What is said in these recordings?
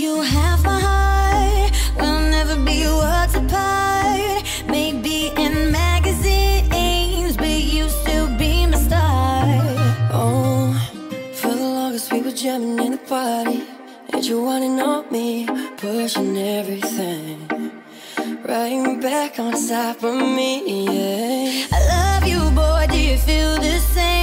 You have my heart, we'll never be worlds apart. Maybe in magazines, but you still be my star. Oh, for the longest we were jamming in the party. And you wanted on me, pushing everything. Right back on top of me, yeah. I love you, boy, do you feel the same?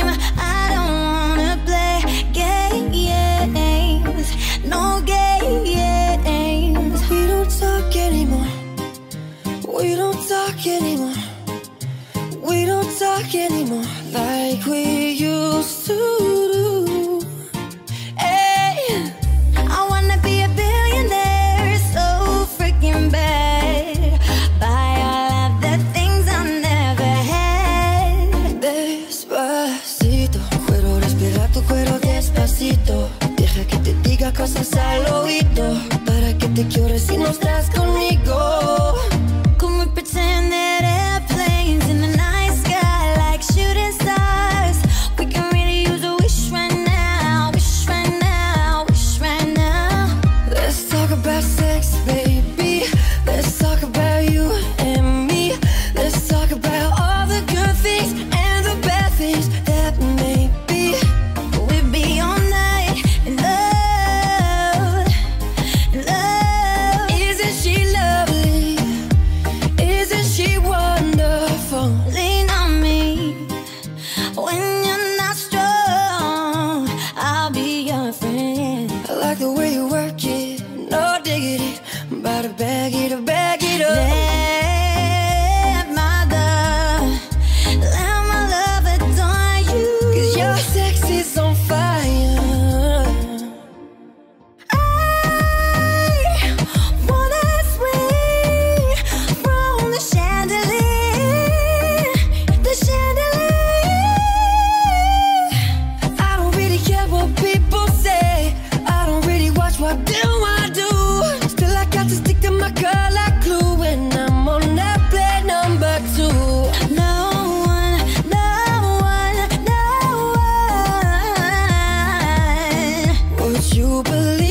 believe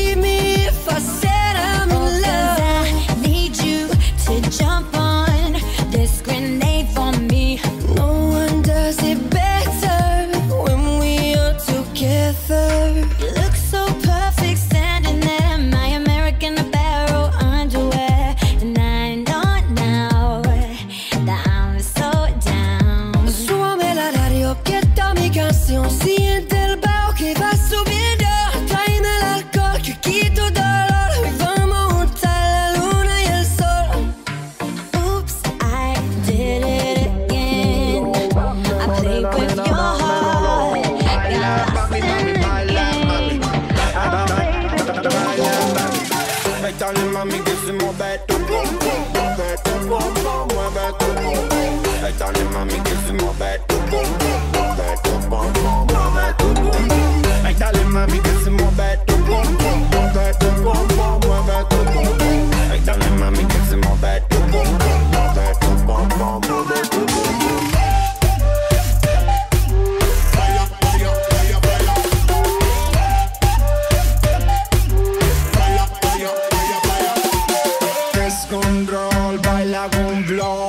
blanc.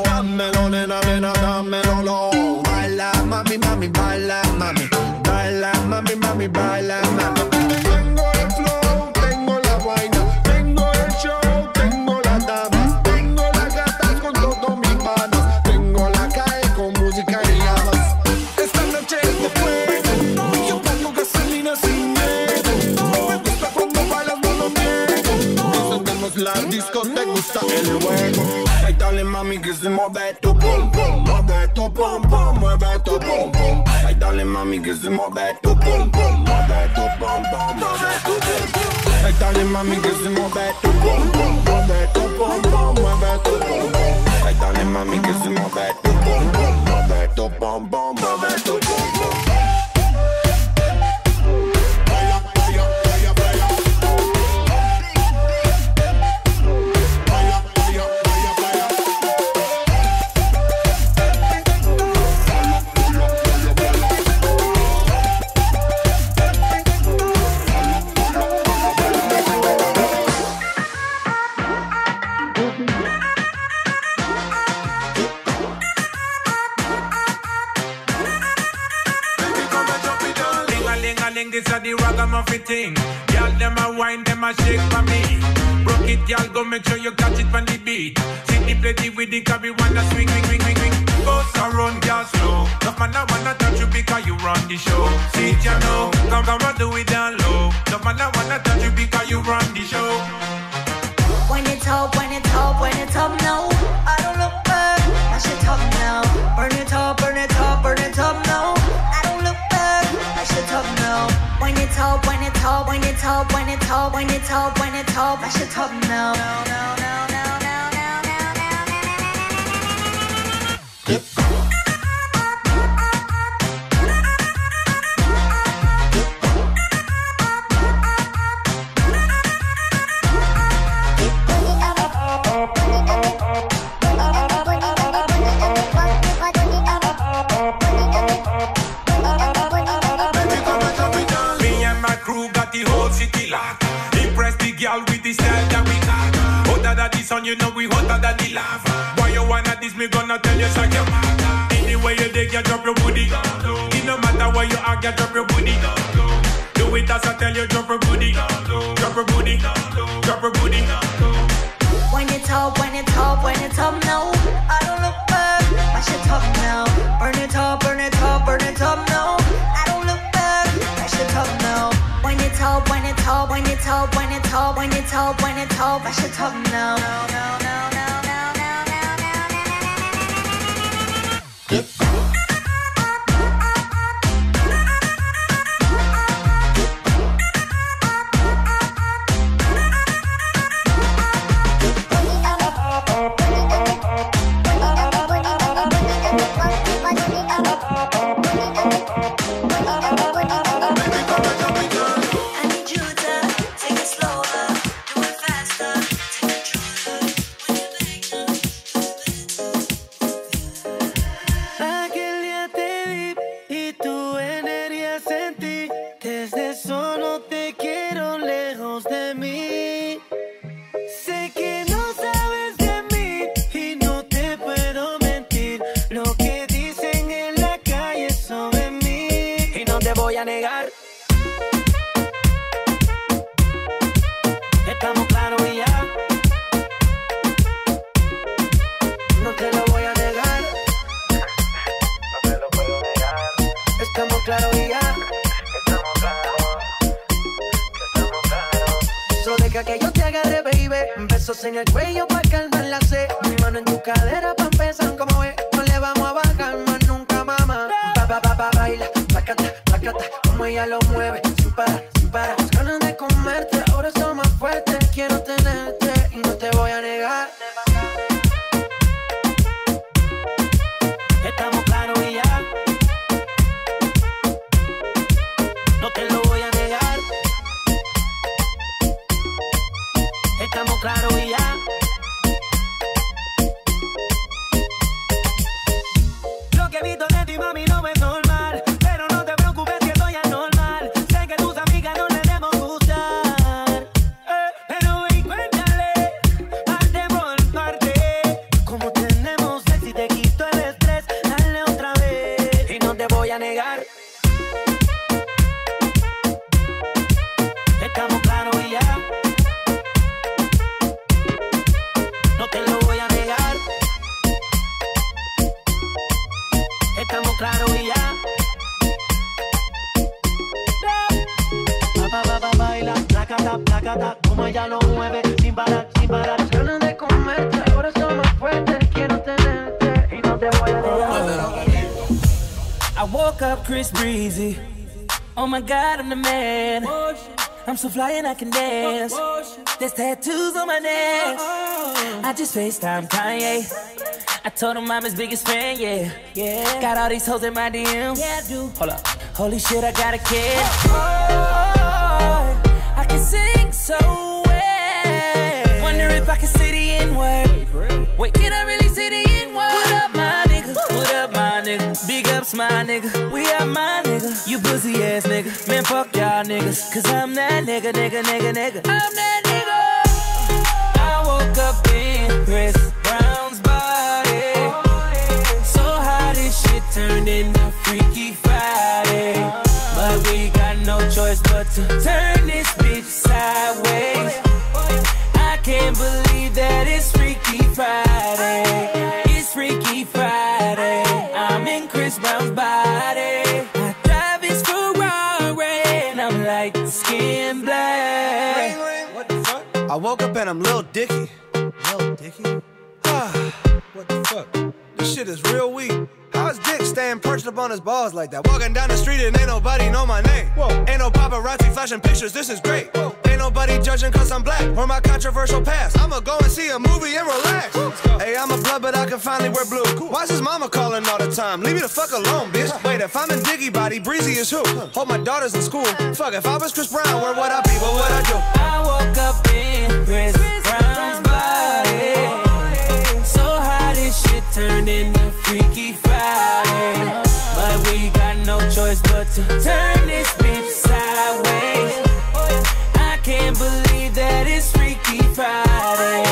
niggas y mueve tu pum pum, mueve tu boom, boom, mueve tu pum pum. Ay, dale mami que boom, boom. tu pum pum, mueve tu pum pum, mueve tu pum pum. Ay, dale boom, boom, se mueve tu boom, boom. mueve tu pum pum, mueve tu pum pum. Ay, dale mami que se boom, boom, pum pum, mueve tu pum pum, mueve tu pum. Darling, this a the ragamuffin thing. Girl, them a wine, them a shake for me. Broke it, girl, go make sure you catch it on the beat. See the play with the carry wanna swing, swing, swing, swing, swing. Boss around, girl, slow. Love man, I wanna touch you because you run the show. See you know. Come, come and do it down low. Love man, I wanna touch you because you run the show. When it's up, when it's up, when it's up, no. I don't look back. That shit up now. Burn it up, burn it up, burn it up, mash it up now. When it's up, when it's up, when it's up, when it's up, when it's up, when it's up, mash it up now. No, no, no, no. You know we hotter than the lava. Why you wanna this? Me gonna tell you suck your mother. Anyway you dig, you drop your booty. It no matter where you are, you drop your booty. Do it as I tell you, drop your booty. Drop your booty. Drop your booty. When it's up, when it's up, when it's up, no. When it's when it's when it's my shit up now. No, no, no, no, no, no, Estamos claros y ya. No te lo voy a negar. Estamos claros y ya. Eso deja que yo te agarre, baby. Besos en el cuello pa' calmar la sed. Mi mano en tu cadera pa' empezar como es. No le vamos a bajar más nunca, mamá. Pa, pa, pa, pa, baila. Placata, placata. Como ella lo mueve. Sin parar, Chris Breezy. Oh my God, I'm the man. I'm so fly and I can dance. There's tattoos on my neck. I just FaceTime Kanye. I told him I'm his biggest fan, yeah. Yeah. Got all these hoes in my DM. Yeah, I do. Hold up. Holy shit, I got a kid. Oh, I can sing so What's my nigga? We are my nigga. You pussy ass nigga. Man, fuck y'all niggas. Cause I'm that nigga, nigga, nigga, nigga. I'm that nigga. I woke up in Chris Brown's body. So how this shit turned into Freaky Friday. But we got no choice but to turn this bitch sideways. I can't believe that it's and I'm Lil Dicky. Lil Dicky? Ah, what the fuck? This shit is real weak. How's Dick staying perched up on his balls like that? Walking down the street and ain't nobody know my name. Whoa. Ain't no paparazzi flashing pictures, this is great. Whoa. Ain't nobody judging cause I'm black or my controversial past. I'ma go and see a movie and relax. Hey, I'm a blood, but I can finally wear blue. Why's his mama calling all the time? Leave me the fuck alone, bitch. Wait, if I'm in Dicky body, Breezy is who? Hold my daughters in school. Fuck, if I was Chris Brown, where would I be? What would I do? I woke up in Chris Brown's body. So how this shit turned into Freaky Friday. But we got no choice but to turn this bitch sideways. Believe that it's Freaky Friday.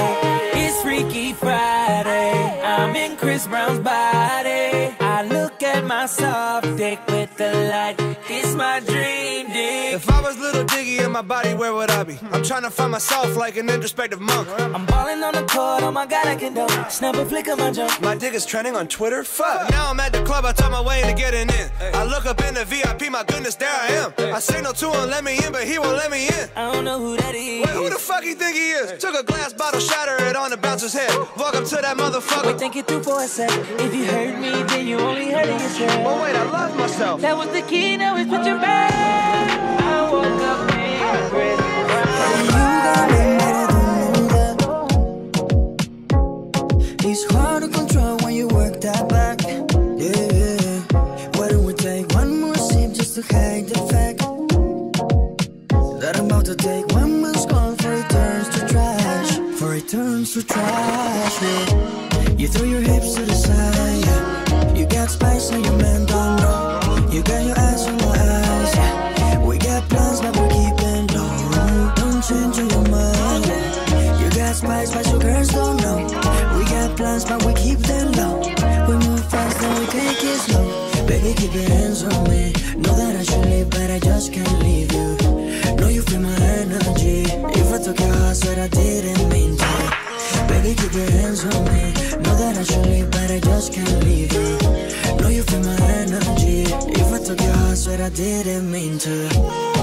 It's Freaky Friday. I'm in Chris Brown's body. I look at my soft dick with the light. It's my dream dick. If I was Lil Dicky in my body, where would I be? I'm trying to find myself like an introspective monk. I'm balling on the court, oh my god, I can do Snap a flick of my jump. My dick is trending on Twitter. Fuck. Now I'm at the club, I talk my way into getting in. I look up in the VIP, my goodness, there I am. I signal to him, let me in, but he won't let me in. I don't know who that is. Wait, who the fuck you think he is? Took a glass bottle, shatter it on the bouncer's head. Walk up to that motherfucker. Wait, think it through for a sec. If you hurt me, then you only hurting yourself. Oh wait, I love myself. That was the key, now it's put your back. You work that back. Yeah. Why don't we take one more sip just to hide the fact that I'm about to take one more skull for it turns to trash. For it turns to trash. You throw your hips to the side. Yeah. You got spice on your man down low. You got your keep your hands on me. Know that I should leave, but I just can't leave you. Know you feel my energy. If I took your heart, said I didn't mean to. Baby, keep your hands on me. Know that I should leave, but I just can't leave you. Know you feel my energy. If I took your heart, said I didn't mean to.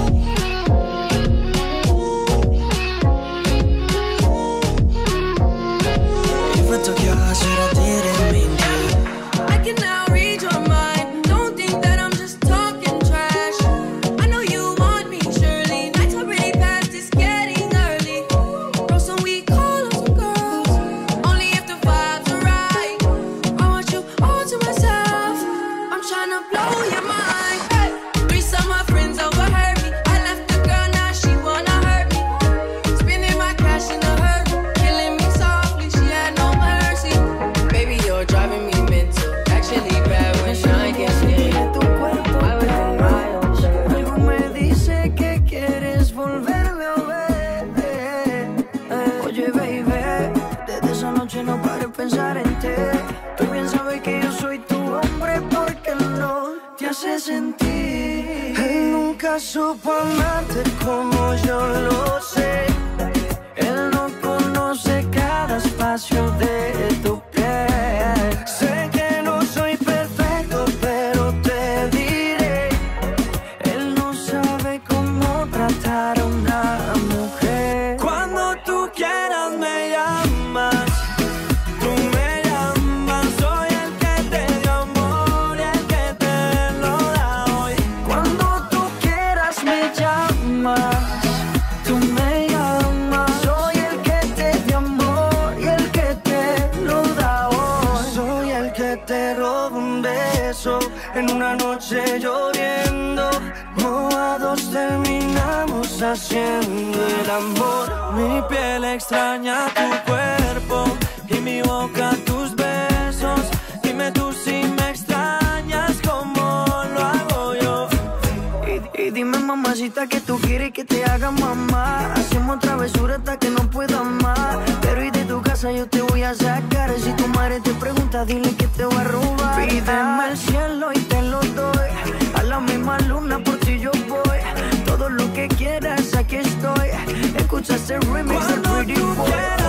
Haciendo el amor. Mi piel extraña tu cuerpo y mi boca tus besos. Dime tú si me extrañas como lo hago yo. Y, y dime mamacita que tú quieres que te haga mamá Hacemos travesura hasta que no pueda más Pero y de tu casa yo te voy a sacar Si tu madre te pregunta dile que te voy a robar Pídeme el Escucha este remix Cuando Pretty Boy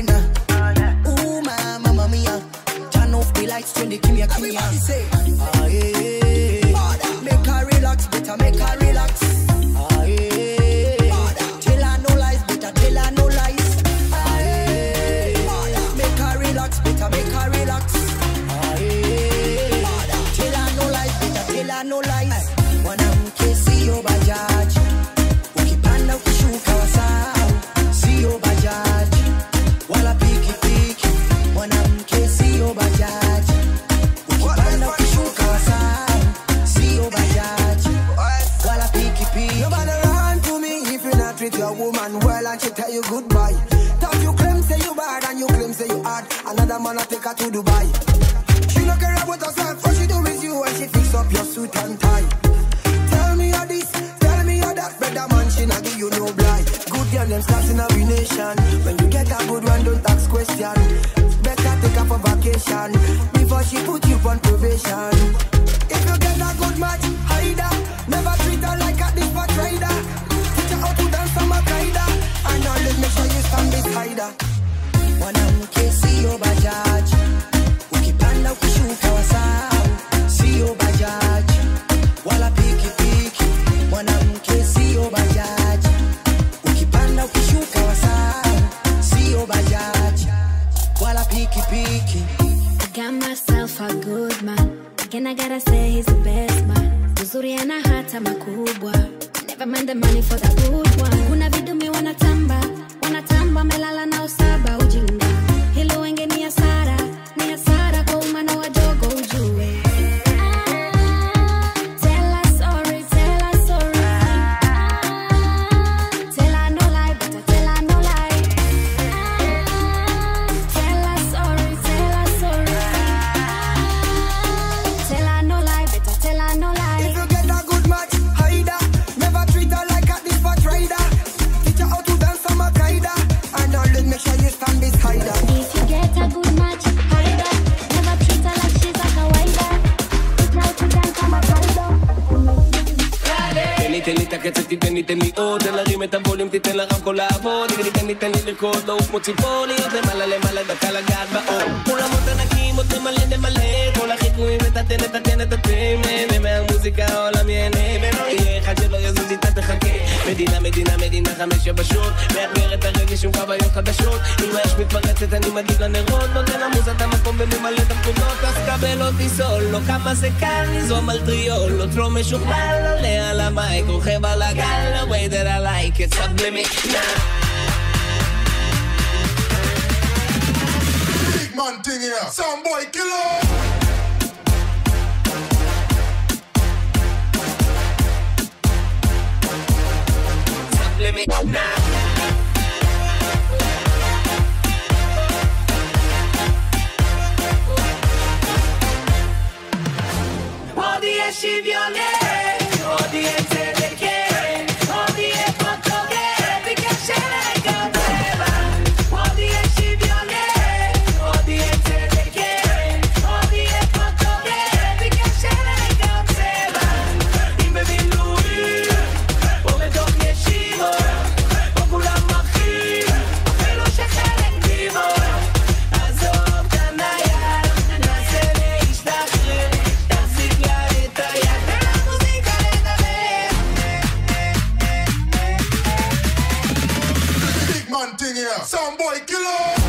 winner. Ooh, my mama mia. Turn off the lights when they give me. Everybody say, ah, yeah. Make her relax, better make her relax. to Dubai. She no care about herself, all she do is you when she fix up your suit and tie. Tell me how this, tell me how that, better man, she not give you no blind. Good girl, them stars in a nation. When you get a good one, don't ask question. Better take her for vacation before she put you on probation. רוצים פה להיות למעלה למעלה דקה לגעת באור. עולמות ענקים עוד ממלא נמלא כל החיקויים ותתן ותתן ותתן נהנה מהמוזיקה העולם ייהנה. ולא יהיה אחד שלא יזוז איתה תחכה. מדינה מדינה מדינה חמש יבשות. מאתגר את הרגש עם חוויות חדשות. אם האש מתפרצת אני מדליק לנרות. נותן למוזה את המקום וממלא את המקומות. אז קבל אותי סולו לא כמה זה קל לזרום על טריול. עוד לא משוכלל לא עולה על המייק רוכב על הגל הוויידר עליי כצב למי נא man thing here. Some boy killer. limit now. Pode estivioler. Soundboy killer.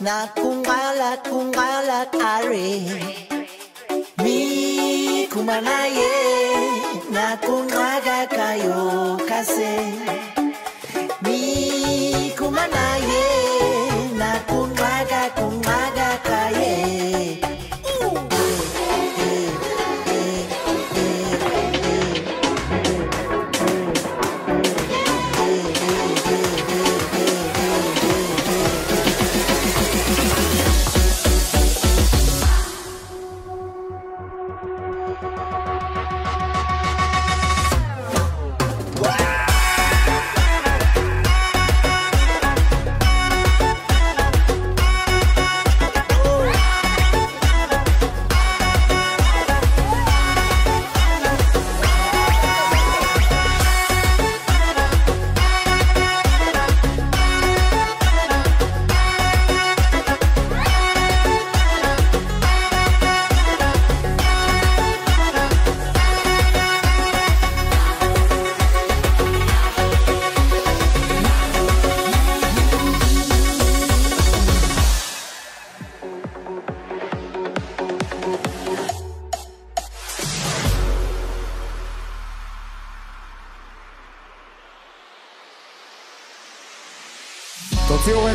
Nakungala kungala kare Mi kumana yeh. Na Nakungaga kayo kase Mi kumanaye Nakungaga kungaga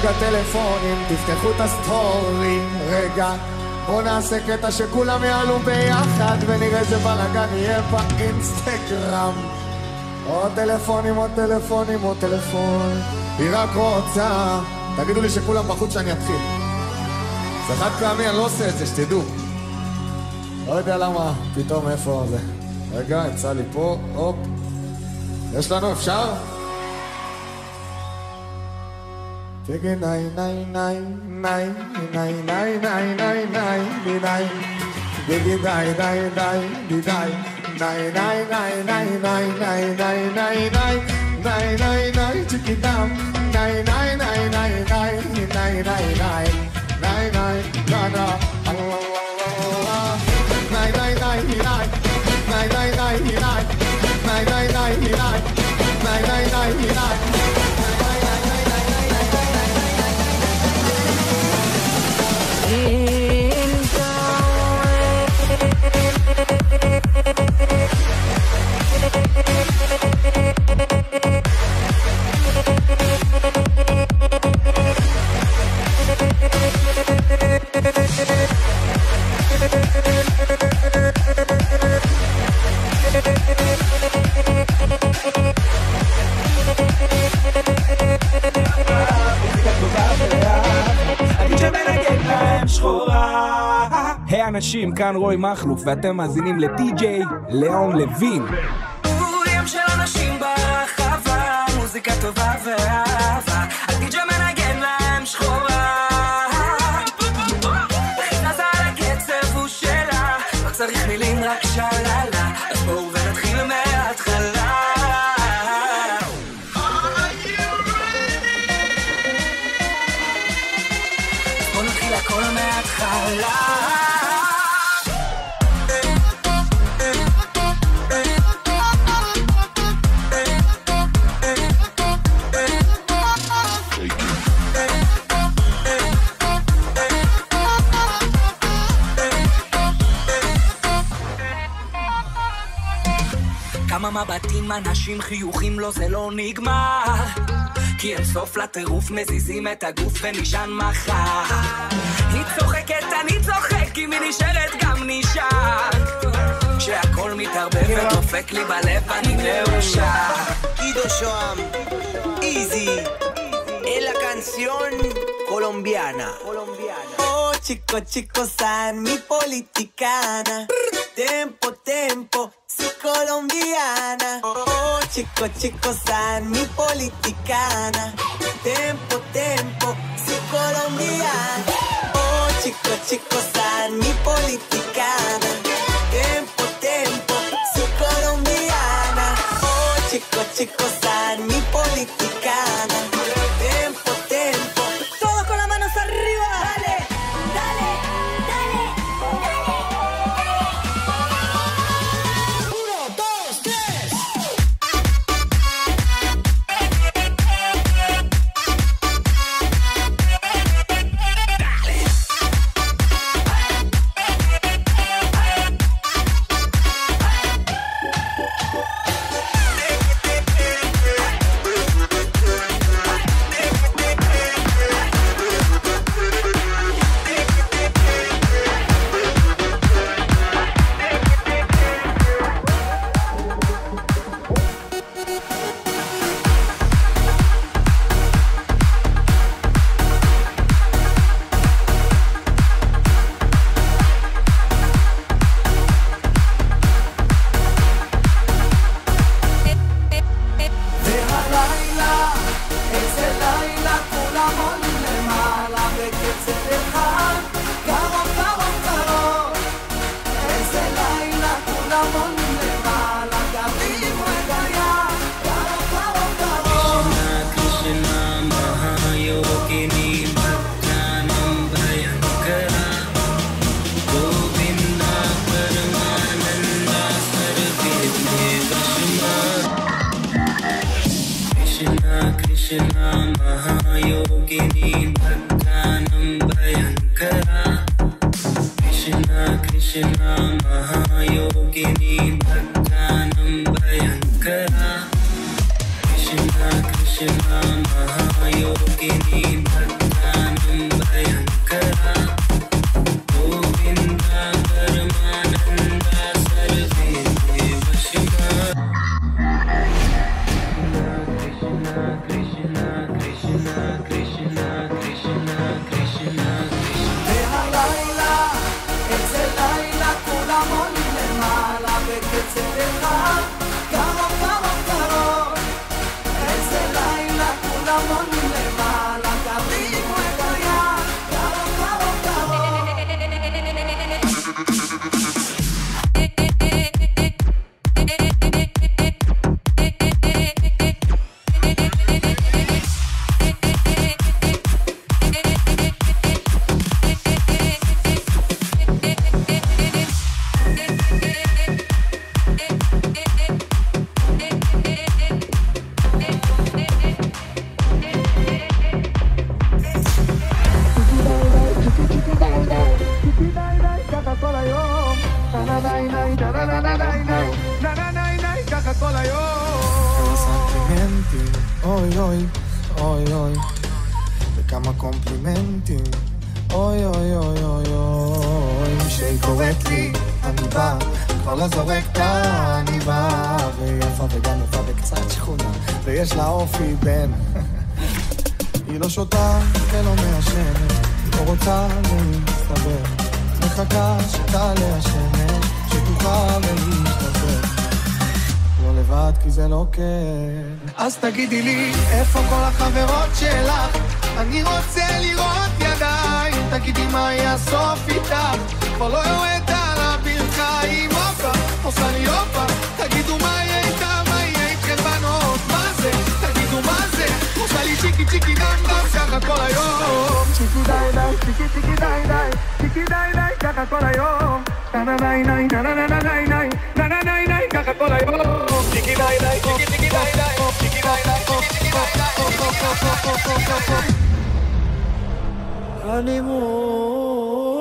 רגע טלפונים, תפתחו את הסטורי, רגע. בואו נעשה קטע שכולם יעלו ביחד ונראה איזה בלאגן יהיה באינסטגרם. עוד טלפונים, עוד טלפונים, עוד טלפון. היא רק רוצה... תגידו לי שכולם בחוץ שאני אתחיל. זה חד פעמי, אני לא עושה את זה, שתדעו. לא יודע למה, פתאום איפה זה. רגע, יצא לי פה, הופ. יש לנו, אפשר? Diggy nine nine nine nine nine nine nine nine nine. Nine רוי מכלוף, ואתם מאזינים לדי-ג'יי ליאון לוין. כמה מבטים, אנשים, חיוכים, לא זה לא נגמר. כי אין סוף לטירוף, מזיזים את הגוף ונשען מחר. היא צוחקת, אני צוחק, אם היא נשארת גם נשאר. כשהכל מתערבב ודופק לי בלב, אני מאושר. Guido Joam, Easy, en la canción colombiana. Oh, chico, chico, san, mi politicana. Tempo, tempo, si colombiana. Oh, chico, chico, san, mi politicana. Tempo, tempo, si colombiana. Oh, chico, chico, san, mi politicana. Tempo, tempo, si colombiana. Oh, chico, chico, san, in. אוי אוי אוי אוי אוי, כשהיא קוראת לי, אני בא, כבר לא זורק את אני בא, ויפה וגם יפה וקצת שכונה, ויש לה אופי בן. היא לא שותה ולא מעשנת, לא רוצה להסתבר, מחכה שתעלה השמש, שתוכל להשתחרר. לא לבד כי זה לא כיף. אז תגידי לי, איפה כל החברות שלך? אני רוצה לראות ידיים. תגידי מה יאסוף איתך כבר לא יורד על הברכיים הופה עושה לי הופה תגידו מה יהיה איתה מה יהיה איתכם בנות מה זה תגידו מה זה עושה לי צ'יקי צ'יקי דם דם ככה כל היום צ'יקי די די צ'יקי צ'יקי די די צ'יקי די די ככה כל היום נה נה נה נה נה נה נה נה נה נה נה נה נה ככה כל היום צ'יקי די די צ'יקי צ'יקי די די צ'יקי די די צ'יקי צ'יקי די די alimun